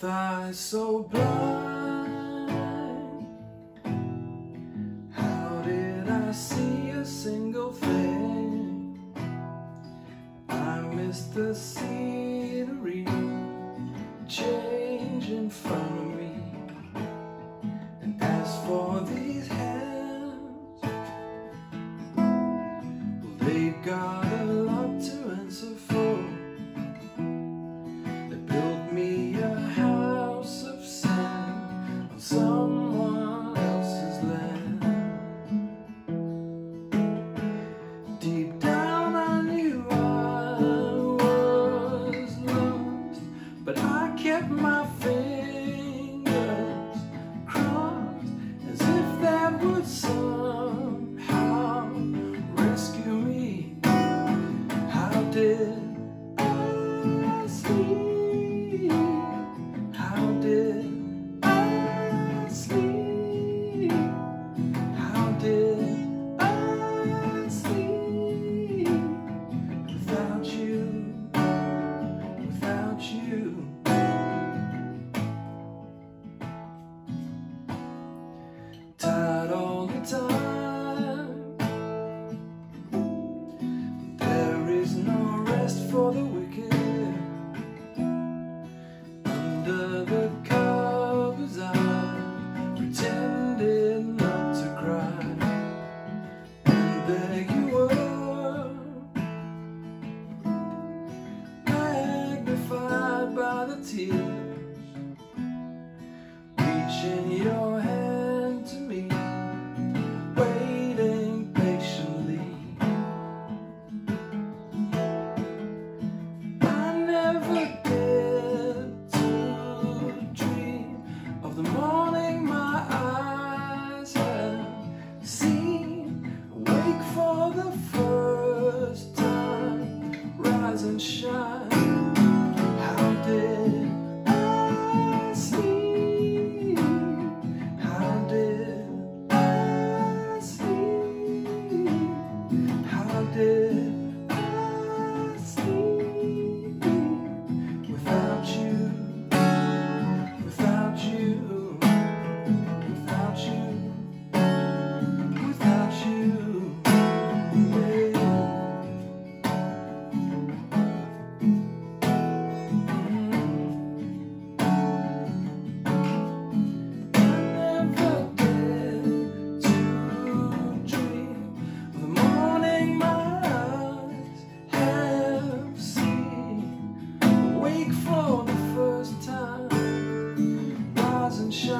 With eyes so blind How did I see a single thing? I missed the scenery Change in front of me And as for these somehow rescue me. How did I sleep? How did I sleep? How did I sleep without you? Without you? Tears, reaching your hand to me, waiting patiently. I never dared to dream of the morning my eyes have seen. Awake for the first time, rise and shine.